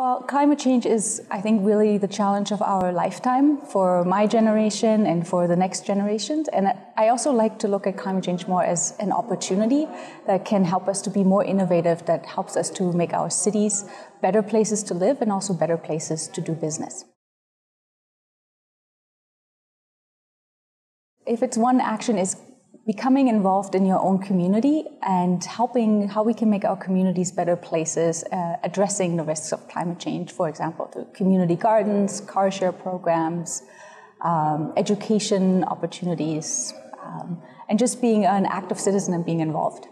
Well, climate change is, I think, really the challenge of our lifetime for my generation and for the next generations. And I also like to look at climate change more as an opportunity that can help us to be more innovative, that helps us to make our cities better places to live and also better places to do business. If it's one action is becoming involved in your own community and helping how we can make our communities better places, uh, addressing the risks of climate change, for example, through community gardens, car share programs, um, education opportunities, um, and just being an active citizen and being involved.